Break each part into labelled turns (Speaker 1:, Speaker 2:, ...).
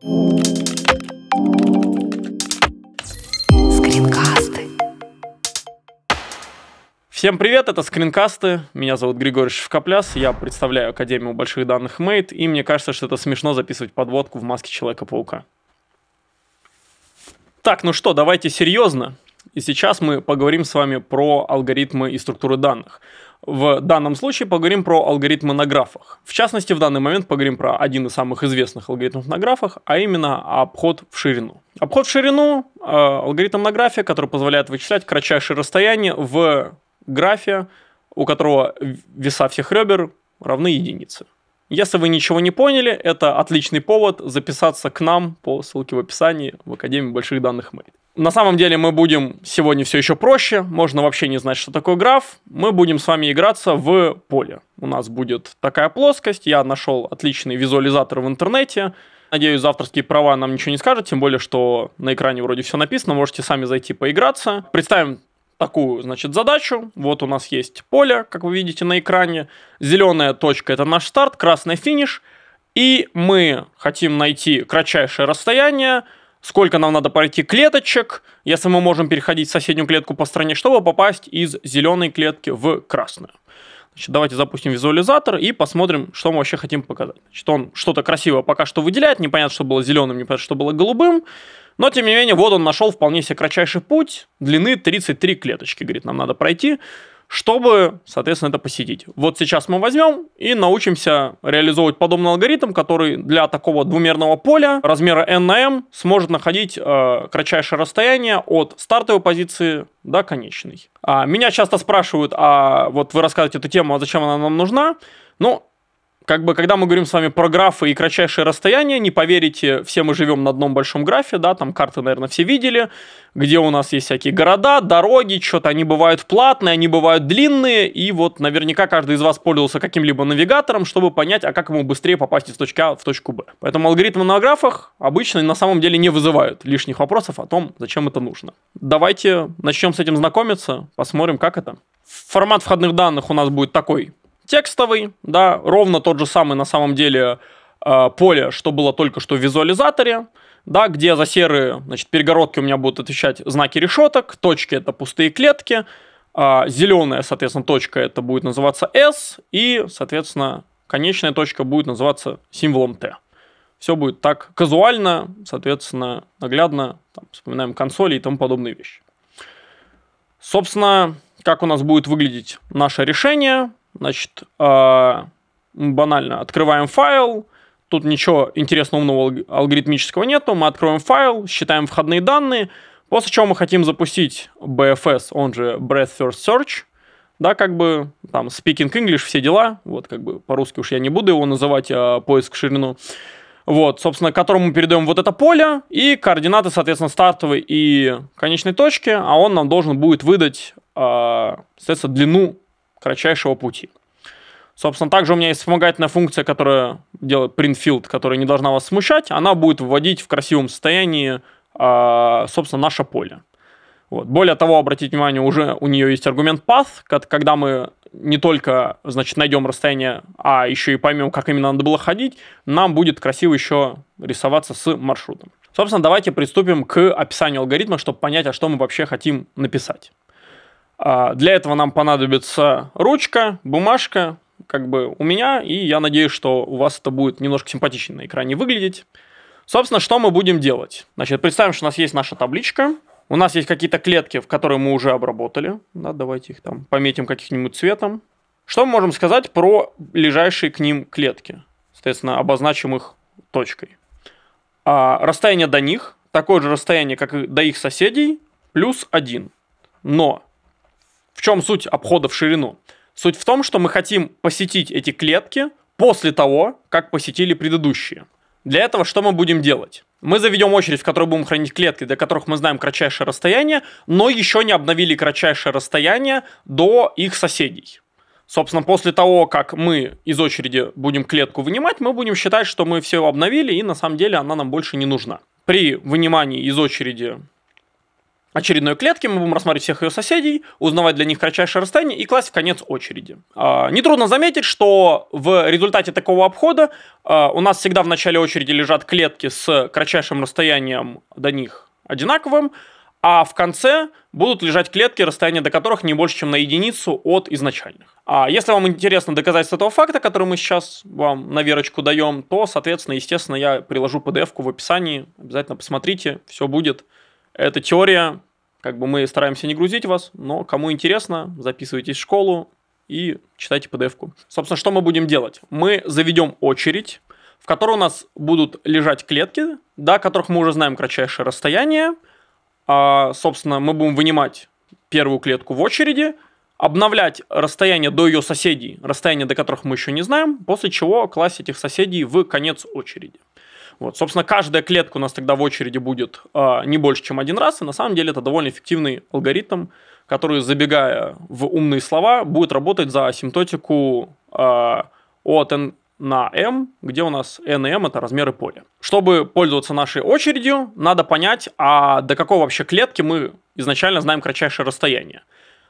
Speaker 1: Скринкасты.
Speaker 2: Всем привет, это скринкасты. Меня зовут Григорий Шевкопляс, я представляю Академию больших данных Мейт, и мне кажется, что это смешно записывать подводку в маске Человека-паука. Так, ну что, давайте серьезно. И сейчас мы поговорим с вами про алгоритмы и структуры данных. В данном случае поговорим про алгоритмы на графах. В частности, в данный момент поговорим про один из самых известных алгоритмов на графах, а именно обход в ширину. Обход в ширину э, – алгоритм на графе, который позволяет вычислять кратчайшее расстояние в графе, у которого веса всех ребер равны единице. Если вы ничего не поняли, это отличный повод записаться к нам по ссылке в описании в Академию больших данных Мейт. На самом деле мы будем сегодня все еще проще, можно вообще не знать, что такое граф. Мы будем с вами играться в поле. У нас будет такая плоскость, я нашел отличный визуализатор в интернете. Надеюсь, завтрские права нам ничего не скажут, тем более, что на экране вроде все написано, можете сами зайти поиграться. Представим такую, значит, задачу. Вот у нас есть поле, как вы видите на экране. Зеленая точка – это наш старт, красный – финиш. И мы хотим найти кратчайшее расстояние, сколько нам надо пройти клеточек, если мы можем переходить в соседнюю клетку по стране, чтобы попасть из зеленой клетки в красную. Значит, давайте запустим визуализатор и посмотрим, что мы вообще хотим показать. Значит, он что-то красивое пока что выделяет, непонятно, что было зеленым, непонятно, что было голубым, но, тем не менее, вот он нашел вполне себе кратчайший путь длины 33 клеточки, говорит, нам надо пройти чтобы, соответственно, это посетить. Вот сейчас мы возьмем и научимся реализовывать подобный алгоритм, который для такого двумерного поля размера n на m сможет находить э, кратчайшее расстояние от стартовой позиции до конечной. А, меня часто спрашивают, а вот вы рассказываете эту тему, а зачем она нам нужна? Ну, как бы, когда мы говорим с вами про графы и кратчайшее расстояние, не поверите, все мы живем на одном большом графе, да, там карты, наверное, все видели, где у нас есть всякие города, дороги, что-то они бывают платные, они бывают длинные, и вот наверняка каждый из вас пользовался каким-либо навигатором, чтобы понять, а как ему быстрее попасть из точки А в точку Б. Поэтому алгоритмы на графах обычно на самом деле не вызывают лишних вопросов о том, зачем это нужно. Давайте начнем с этим знакомиться, посмотрим, как это. Формат входных данных у нас будет такой текстовый, да, ровно тот же самый на самом деле э, поле, что было только что в визуализаторе, да, где за серые, значит, перегородки у меня будут отвечать знаки решеток, точки это пустые клетки, э, зеленая, соответственно, точка это будет называться S, и, соответственно, конечная точка будет называться символом T. Все будет так казуально, соответственно, наглядно, там, вспоминаем консоли и тому подобные вещи. Собственно, как у нас будет выглядеть наше решение, Значит, а, банально открываем файл, тут ничего интересного умного алгоритмического нету, мы откроем файл, считаем входные данные, после чего мы хотим запустить BFS, он же Breath First Search, да, как бы там speaking English, все дела, вот как бы по-русски уж я не буду его называть, а поиск ширину, вот, собственно, которому мы передаем вот это поле. И координаты, соответственно, стартовой и конечной точки, а он нам должен будет выдать, а, соответственно, длину кратчайшего пути. Собственно, также у меня есть вспомогательная функция, которая делает printfield, которая не должна вас смущать. Она будет вводить в красивом состоянии, а, собственно, наше поле. Вот. Более того, обратите внимание, уже у нее есть аргумент path, когда мы не только, значит, найдем расстояние, а еще и поймем, как именно надо было ходить, нам будет красиво еще рисоваться с маршрутом. Собственно, давайте приступим к описанию алгоритма, чтобы понять, а что мы вообще хотим написать. А, для этого нам понадобится ручка, бумажка, как бы у меня, и я надеюсь, что у вас это будет немножко симпатичнее на экране выглядеть. Собственно, что мы будем делать? Значит, представим, что у нас есть наша табличка, у нас есть какие-то клетки, в которые мы уже обработали. Да, давайте их там пометим каким-нибудь цветом. Что мы можем сказать про ближайшие к ним клетки? Соответственно, обозначим их точкой. А расстояние до них такое же расстояние, как и до их соседей, плюс 1. Но в чем суть обхода в ширину? Суть в том, что мы хотим посетить эти клетки после того, как посетили предыдущие. Для этого что мы будем делать? Мы заведем очередь, в которой будем хранить клетки, до которых мы знаем кратчайшее расстояние, но еще не обновили кратчайшее расстояние до их соседей. Собственно, после того, как мы из очереди будем клетку вынимать, мы будем считать, что мы все обновили, и на самом деле она нам больше не нужна. При вынимании из очереди очередной клетки, мы будем рассматривать всех ее соседей, узнавать для них кратчайшее расстояние и класть в конец очереди. А, нетрудно заметить, что в результате такого обхода а, у нас всегда в начале очереди лежат клетки с кратчайшим расстоянием до них одинаковым, а в конце будут лежать клетки, расстояние до которых не больше, чем на единицу от изначальных. А если вам интересно доказательство этого факта, который мы сейчас вам на верочку даем, то, соответственно, естественно, я приложу PDF-ку в описании. Обязательно посмотрите, все будет. Это теория, как бы мы стараемся не грузить вас, но кому интересно, записывайтесь в школу и читайте PDF-ку. Собственно, что мы будем делать? Мы заведем очередь, в которой у нас будут лежать клетки, до которых мы уже знаем кратчайшее расстояние. А, собственно, мы будем вынимать первую клетку в очереди, обновлять расстояние до ее соседей, расстояние до которых мы еще не знаем, после чего класть этих соседей в конец очереди. Вот, собственно, каждая клетка у нас тогда в очереди будет э, не больше, чем один раз, и на самом деле это довольно эффективный алгоритм, который, забегая в умные слова, будет работать за асимптотику э, от n на m, где у нас n и m это размеры поля. Чтобы пользоваться нашей очередью, надо понять, а до какой вообще клетки мы изначально знаем кратчайшее расстояние.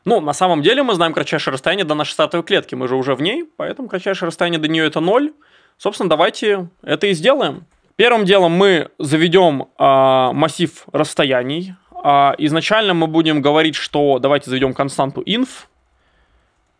Speaker 2: Ну, на самом деле мы знаем кратчайшее расстояние до нашей стартовой клетки, мы же уже в ней, поэтому кратчайшее расстояние до нее это 0. Собственно, давайте это и сделаем. Первым делом мы заведем э, массив расстояний. Э, изначально мы будем говорить, что давайте заведем константу inf,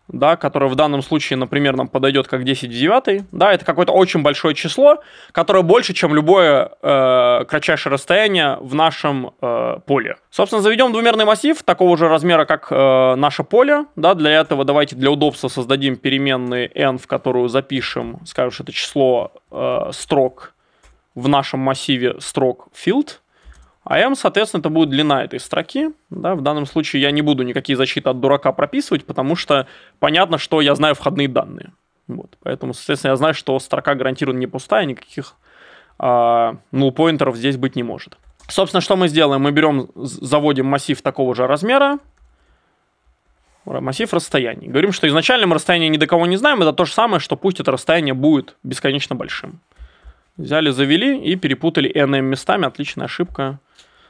Speaker 2: да, которая в данном случае, например, нам подойдет как 10 в 9. Да, это какое-то очень большое число, которое больше, чем любое э, кратчайшее расстояние в нашем э, поле. Собственно, заведем двумерный массив такого же размера, как э, наше поле. Да, для этого давайте для удобства создадим переменные n, в которую запишем, скажем, что это число э, строк в нашем массиве строк field, а m, соответственно, это будет длина этой строки. Да, в данном случае я не буду никакие защиты от дурака прописывать, потому что понятно, что я знаю входные данные. Вот, поэтому, соответственно, я знаю, что строка гарантированно не пустая, никаких а, null здесь быть не может. Собственно, что мы сделаем? Мы берем, заводим массив такого же размера, массив расстояний. Говорим, что изначально мы расстояние ни до кого не знаем, это то же самое, что пусть это расстояние будет бесконечно большим. Взяли, завели и перепутали NM местами. Отличная ошибка.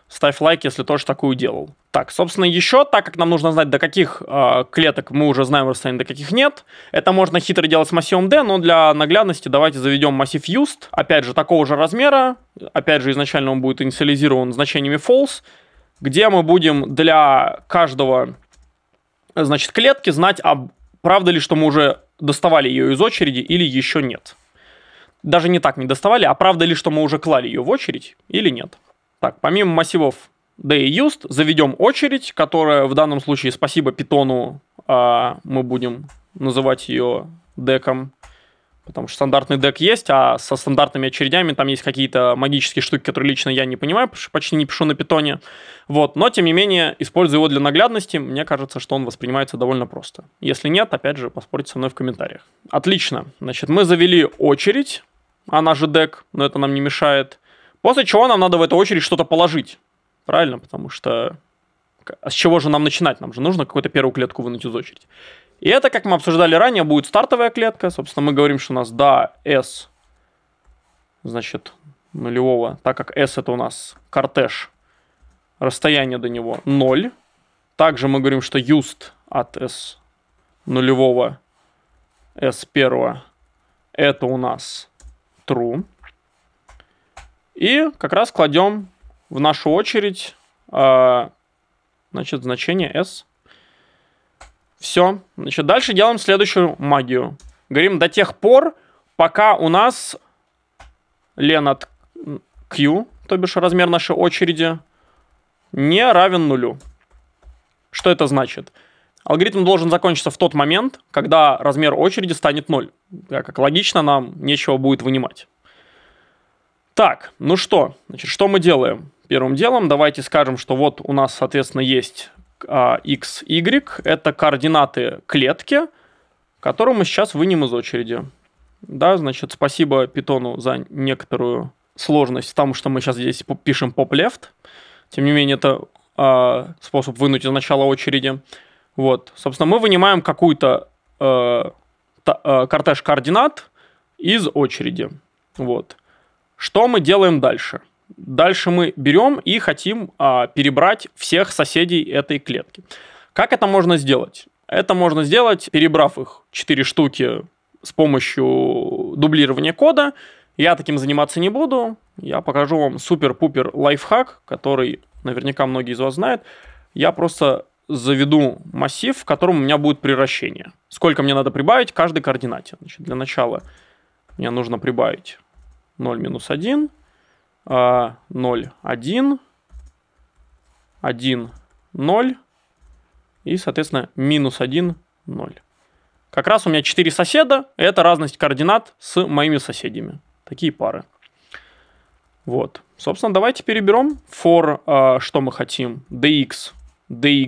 Speaker 2: Ставь лайк, если тоже такую делал. Так, собственно, еще, так как нам нужно знать, до каких э, клеток мы уже знаем расстояние, до каких нет, это можно хитро делать с массивом D, но для наглядности давайте заведем массив used, опять же, такого же размера, опять же, изначально он будет инициализирован значениями false, где мы будем для каждого, значит, клетки знать, а правда ли, что мы уже доставали ее из очереди или еще нет даже не так не доставали, а правда ли, что мы уже клали ее в очередь или нет. Так, помимо массивов D и used, заведем очередь, которая в данном случае, спасибо питону, а, мы будем называть ее деком, потому что стандартный дек есть, а со стандартными очередями там есть какие-то магические штуки, которые лично я не понимаю, потому что почти не пишу на питоне. Вот, но тем не менее, используя его для наглядности, мне кажется, что он воспринимается довольно просто. Если нет, опять же, поспорьте со мной в комментариях. Отлично. Значит, мы завели очередь, она же дек, но это нам не мешает. После чего нам надо в эту очередь что-то положить. Правильно? Потому что а с чего же нам начинать? Нам же нужно какую-то первую клетку вынуть из очереди. И это, как мы обсуждали ранее, будет стартовая клетка. Собственно, мы говорим, что у нас до S, значит, нулевого, так как S это у нас кортеж, расстояние до него 0. Также мы говорим, что used от S нулевого S первого это у нас true. И как раз кладем в нашу очередь э, значит, значение s. Все. Значит, дальше делаем следующую магию. Говорим до тех пор, пока у нас len от q, то бишь размер нашей очереди, не равен нулю. Что это значит? Алгоритм должен закончиться в тот момент, когда размер очереди станет 0. Как логично, нам нечего будет вынимать. Так, ну что, значит, что мы делаем? Первым делом давайте скажем, что вот у нас, соответственно, есть x, y. Это координаты клетки, которую мы сейчас вынем из очереди. Да, значит, спасибо питону за некоторую сложность, потому что мы сейчас здесь пишем pop left. Тем не менее, это э, способ вынуть из начала очереди. Вот, собственно, мы вынимаем какую-то э, э, кортеж координат из очереди. Вот. Что мы делаем дальше? Дальше мы берем и хотим а, перебрать всех соседей этой клетки. Как это можно сделать? Это можно сделать, перебрав их 4 штуки с помощью дублирования кода. Я таким заниматься не буду. Я покажу вам супер-пупер лайфхак, который наверняка многие из вас знают. Я просто заведу массив, в котором у меня будет превращение. Сколько мне надо прибавить каждой координате. Значит, для начала мне нужно прибавить 0 минус 1, 0, 1, 1, 0 и, соответственно, минус 1, 0. Как раз у меня 4 соседа, это разность координат с моими соседями. Такие пары. Вот. Собственно, давайте переберем for, э, что мы хотим, dx, dy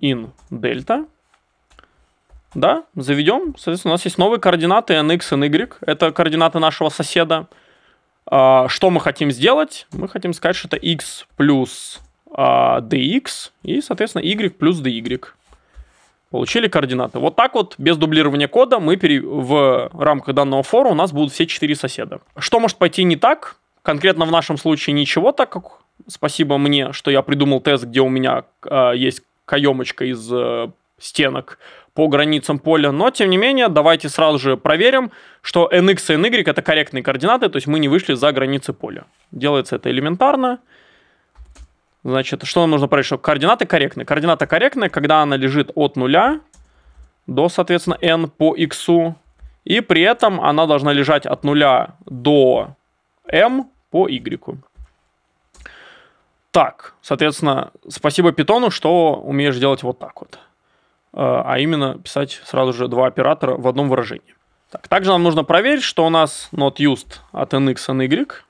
Speaker 2: in delta. Да, заведем. Соответственно, у нас есть новые координаты nx и y. Это координаты нашего соседа. А, что мы хотим сделать? Мы хотим сказать, что это x плюс а, dx и, соответственно, y плюс dy. Получили координаты. Вот так вот, без дублирования кода, мы пере... в рамках данного фора у нас будут все четыре соседа. Что может пойти не так? Конкретно в нашем случае ничего, так как спасибо мне, что я придумал тест, где у меня э, есть каемочка из э, стенок по границам поля, но тем не менее давайте сразу же проверим, что nx и ny это корректные координаты, то есть мы не вышли за границы поля. Делается это элементарно. Значит, что нам нужно проверить, что координаты корректны. Координата корректная, когда она лежит от нуля до, соответственно, n по x, и при этом она должна лежать от нуля до m по y. Так, соответственно, спасибо питону, что умеешь делать вот так вот. Э, а именно писать сразу же два оператора в одном выражении. Так, также нам нужно проверить, что у нас not used от nx и y.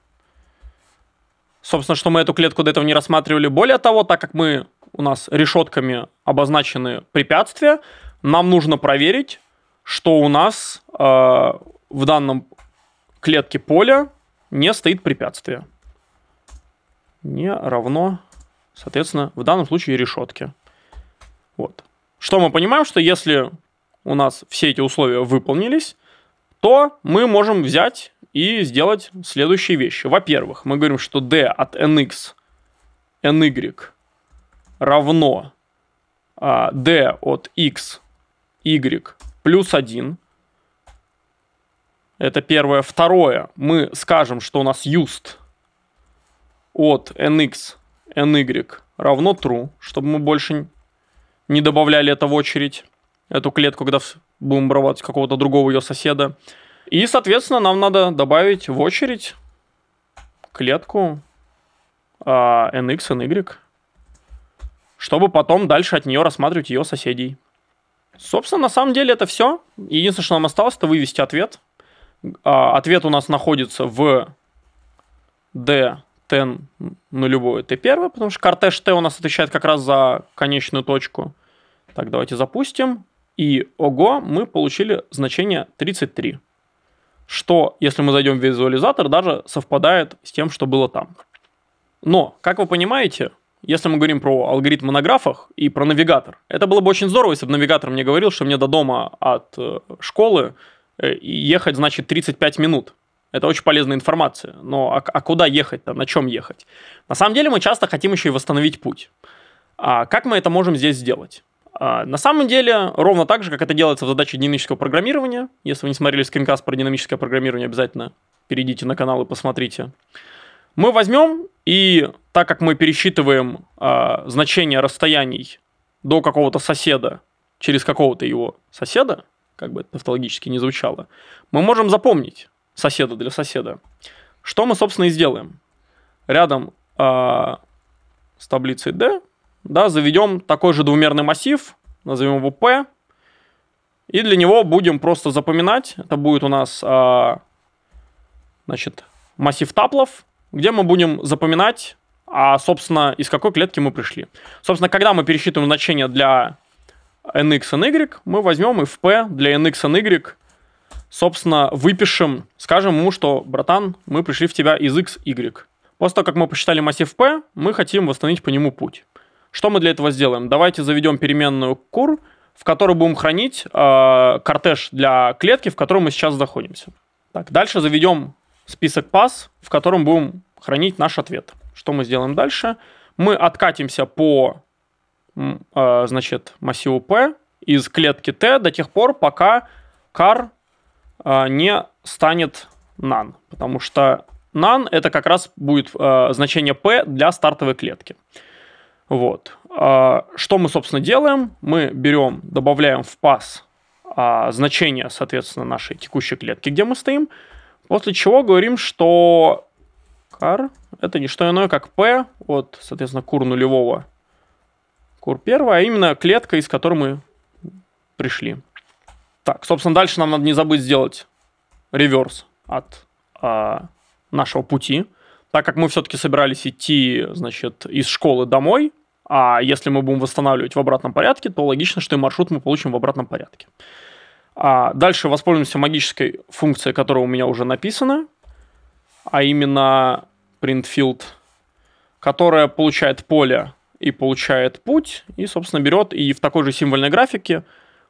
Speaker 2: Собственно, что мы эту клетку до этого не рассматривали. Более того, так как мы у нас решетками обозначены препятствия, нам нужно проверить, что у нас э, в данном клетке поля не стоит препятствие не равно, соответственно, в данном случае решетке. Вот. Что мы понимаем, что если у нас все эти условия выполнились, то мы можем взять и сделать следующие вещи. Во-первых, мы говорим, что d от nx, ny равно а, d от x, y плюс 1. Это первое. Второе, мы скажем, что у нас used от nx, ny равно true, чтобы мы больше не добавляли это в очередь, эту клетку, когда будем брать какого-то другого ее соседа. И, соответственно, нам надо добавить в очередь клетку а, nx, ny, чтобы потом дальше от нее рассматривать ее соседей. Собственно, на самом деле это все. Единственное, что нам осталось, это вывести ответ. А, ответ у нас находится в d нулевой это первое, потому что кортеж t у нас отвечает как раз за конечную точку. Так, давайте запустим. И ого, мы получили значение 33. Что, если мы зайдем в визуализатор, даже совпадает с тем, что было там. Но, как вы понимаете, если мы говорим про алгоритм на графах и про навигатор, это было бы очень здорово, если бы навигатор мне говорил, что мне до дома от э, школы э, ехать, значит, 35 минут. Это очень полезная информация. Но а, а куда ехать-то? На чем ехать? На самом деле мы часто хотим еще и восстановить путь. А как мы это можем здесь сделать? А, на самом деле, ровно так же, как это делается в задаче динамического программирования. Если вы не смотрели скринкаст про динамическое программирование, обязательно перейдите на канал и посмотрите. Мы возьмем и, так как мы пересчитываем а, значение расстояний до какого-то соседа через какого-то его соседа, как бы это тавтологически не звучало, мы можем запомнить, соседа для соседа. Что мы, собственно, и сделаем. Рядом э, с таблицей D да, заведем такой же двумерный массив, назовем его P, и для него будем просто запоминать, это будет у нас э, значит, массив таплов, где мы будем запоминать, а, собственно, из какой клетки мы пришли. Собственно, когда мы пересчитываем значение для nx y, мы возьмем и в p для nx y собственно, выпишем, скажем ему, что, братан, мы пришли в тебя из x, y. После того, как мы посчитали массив p, мы хотим восстановить по нему путь. Что мы для этого сделаем? Давайте заведем переменную cur, в которой будем хранить э, кортеж для клетки, в которой мы сейчас находимся. Так, дальше заведем список пас, в котором будем хранить наш ответ. Что мы сделаем дальше? Мы откатимся по э, значит, массиву P из клетки T до тех пор, пока car не станет none. Потому что none это как раз будет э, значение P для стартовой клетки. Вот. Что мы, собственно, делаем? Мы берем, добавляем в pass значение, соответственно, нашей текущей клетки, где мы стоим, после чего говорим, что car это не что иное, как p от, соответственно, кур нулевого кур первого, а именно клетка, из которой мы пришли. Так, собственно, дальше нам надо не забыть сделать реверс от а, нашего пути, так как мы все-таки собирались идти, значит, из школы домой, а если мы будем восстанавливать в обратном порядке, то логично, что и маршрут мы получим в обратном порядке. А дальше воспользуемся магической функцией, которая у меня уже написана, а именно printField, которая получает поле и получает путь, и, собственно, берет и в такой же символьной графике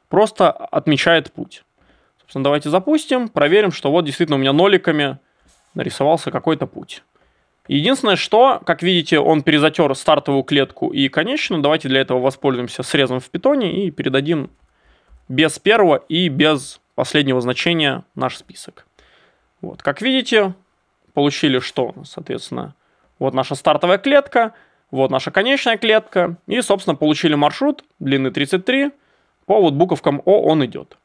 Speaker 2: просто отмечает путь. Собственно, давайте запустим, проверим, что вот действительно у меня ноликами нарисовался какой-то путь. Единственное, что, как видите, он перезатер стартовую клетку и конечную. Давайте для этого воспользуемся срезом в питоне и передадим без первого и без последнего значения наш список. Вот, как видите, получили что? Соответственно, вот наша стартовая клетка, вот наша конечная клетка, и, собственно, получили маршрут длины 33, по вот буковкам О он идет.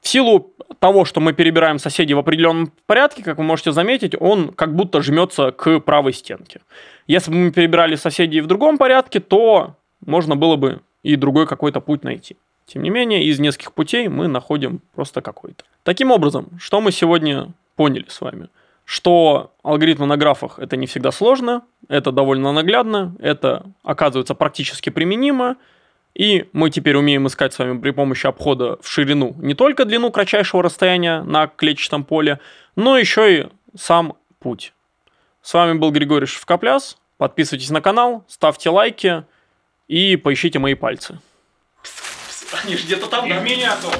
Speaker 2: В силу того, что мы перебираем соседей в определенном порядке, как вы можете заметить, он как будто жмется к правой стенке. Если бы мы перебирали соседей в другом порядке, то можно было бы и другой какой-то путь найти. Тем не менее, из нескольких путей мы находим просто какой-то. Таким образом, что мы сегодня поняли с вами? Что алгоритмы на графах это не всегда сложно, это довольно наглядно, это оказывается практически применимо, и мы теперь умеем искать с вами при помощи обхода в ширину не только длину кратчайшего расстояния на клетчатом поле, но еще и сам путь. С вами был Григорий Шевкопляс. Подписывайтесь на канал, ставьте лайки и поищите мои пальцы.
Speaker 3: Они же где-то там,
Speaker 2: да? меня тоже.